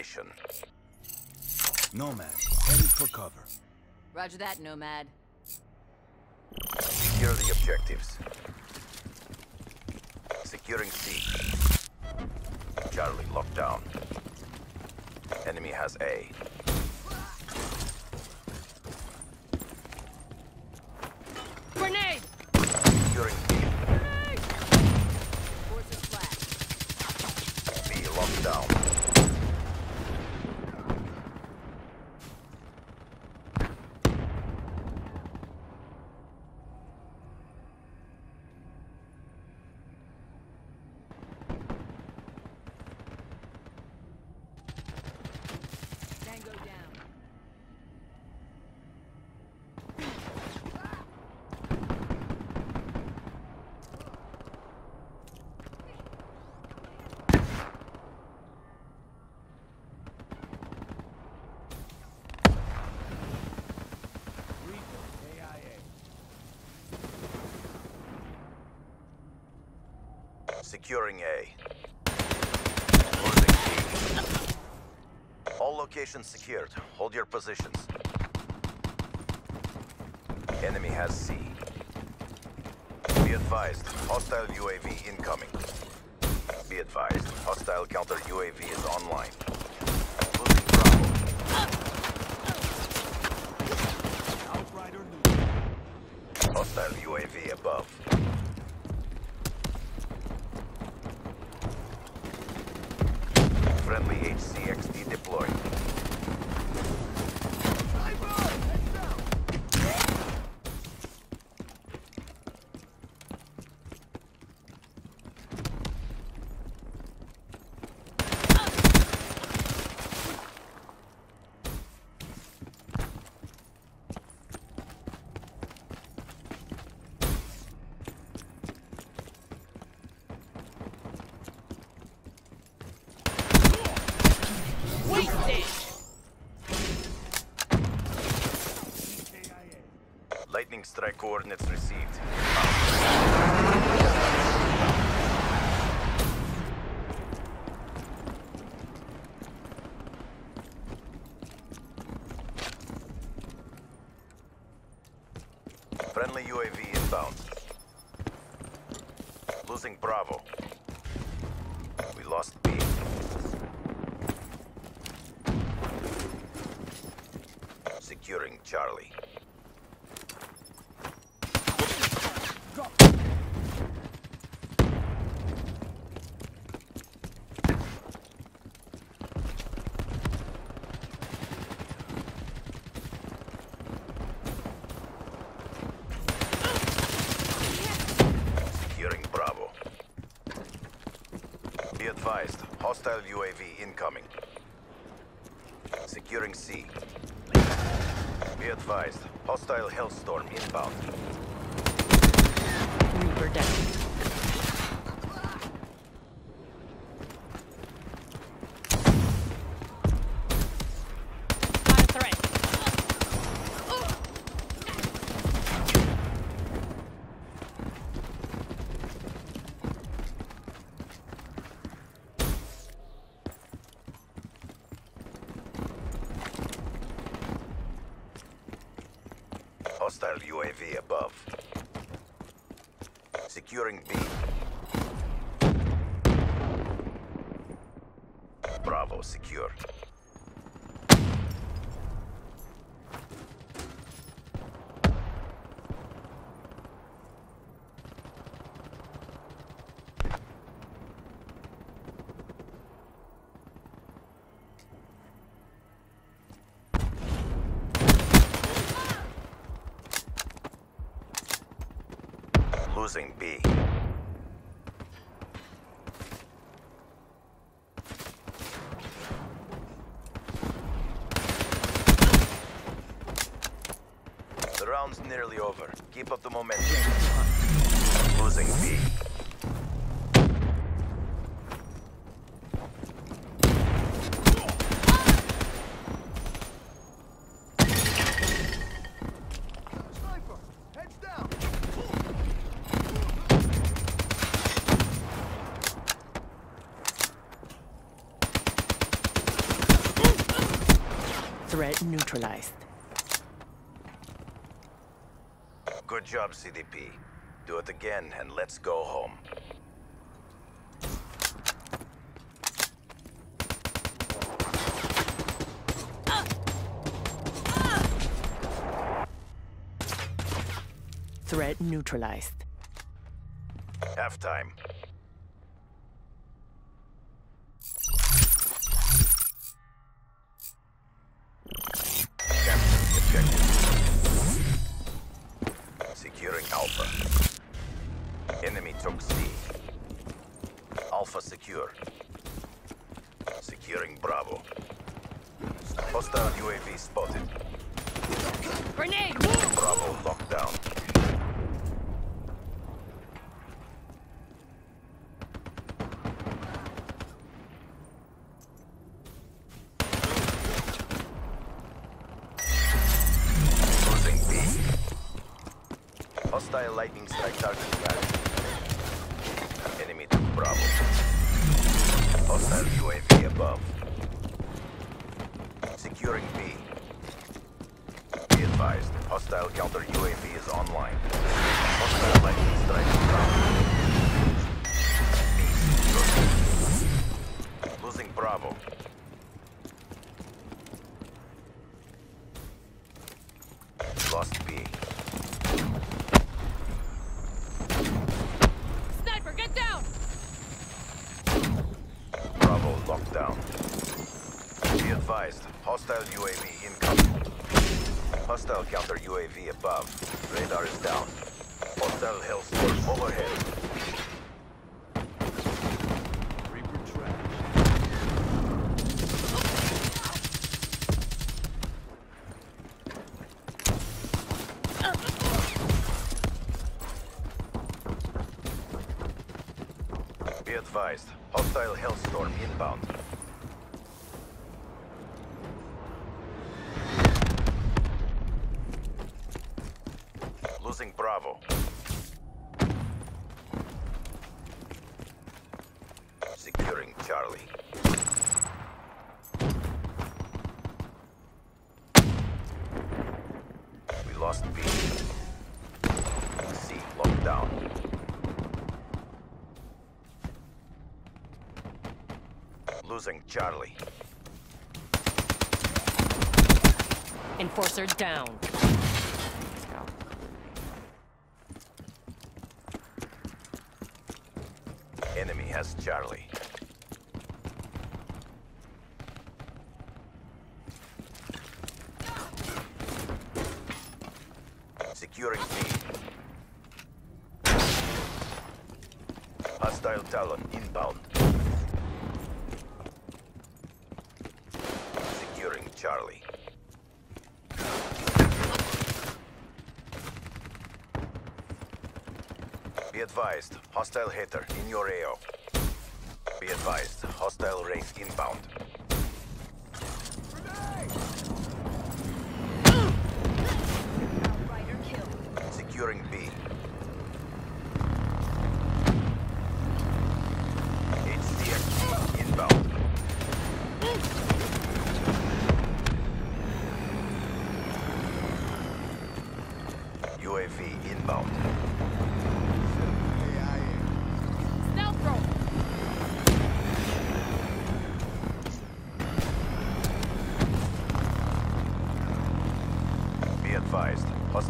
formation. Nomad, headed for cover. Roger that, Nomad. Secure the objectives. Securing C. Charlie locked down. Enemy has A. Grenade! Securing B. Forces flat. B locked down. Tango down. Securing A. Losing B. All locations secured. Hold your positions. Enemy has C. Be advised, hostile UAV incoming. Be advised, hostile counter UAV is online. Losing Bravo. Hostile UAV above. Friendly HCXD deployed. Wasted! Lightning strike coordinates received. Friendly UAV inbound. Losing Bravo. We lost B. Securing Charlie. Securing Bravo. Be advised, hostile UAV incoming. Securing C. Be advised, hostile Hellstorm inbound. Reaper down. Hostile UAV above. Securing B. Bravo secure. Losing B. The round's nearly over. Keep up the momentum. Losing B. Threat neutralized. Good job, CDP. Do it again and let's go home. Threat neutralized. Halftime. Capture took C. Alpha secure. Securing Bravo. Hostile UAV spotted. Grenade! Move! Bravo locked down. Hostile lightning strike target vanished. Enemy took Bravo. Hostile UAV above. Securing B. Be advised, hostile counter UAV is online. Hostile lightning strike ground. B. Losing Bravo. Lost B. Sniper, get down! Bravo locked down. Be advised, hostile UAV incoming. Hostile counter UAV above. Radar is down. Hostile hellstorm overhead. Reaper trash. Be advised, hostile hellstorm inbound. Losing Bravo. Securing Charlie. We lost B. C locked down. Losing Charlie. Enforcer down. Enemy has Charlie. Securing B. Hostile Talon inbound. Securing Charlie. Be advised, hostile HATR in your AO. Be advised, hostile Wraith inbound.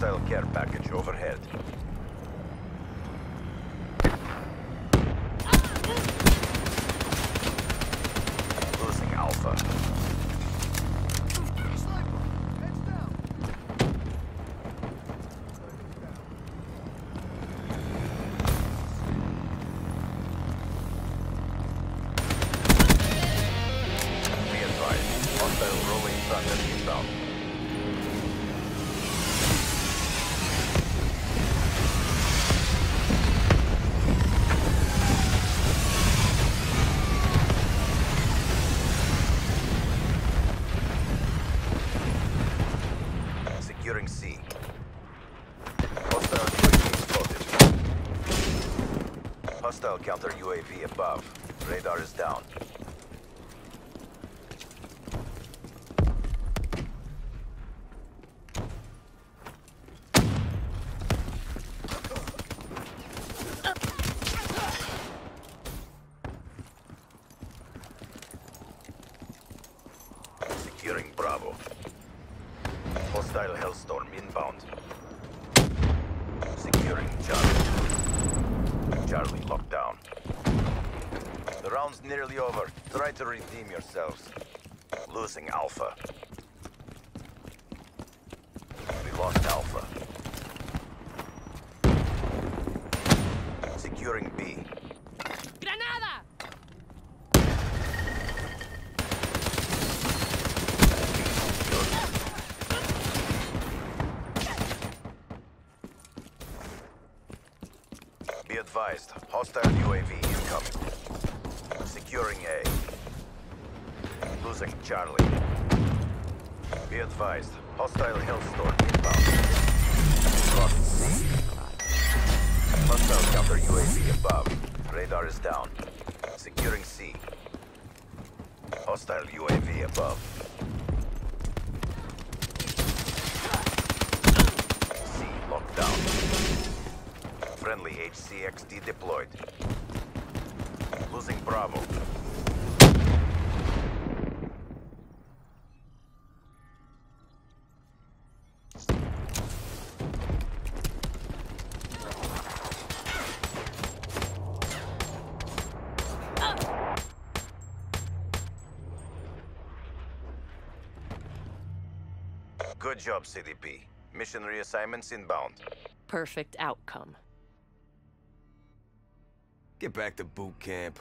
Hostile care package overhead. Counter UAV above. Radar is down. Hellstorm inbound. Securing Charlie. Charlie locked down. The round's nearly over. Try to redeem yourselves. Losing Alpha. We lost Alpha. Securing B. Grenade! Be advised, hostile UAV incoming. Securing A. Losing Charlie. Be advised, hostile Hellstorm inbound. Lost C. Hostile counter UAV above. Radar is down. Securing C. Hostile UAV above. C locked down. Friendly HCXD deployed. Losing Bravo. Good job, CDP. Mission reassignments inbound. Perfect outcome. Get back to boot camp.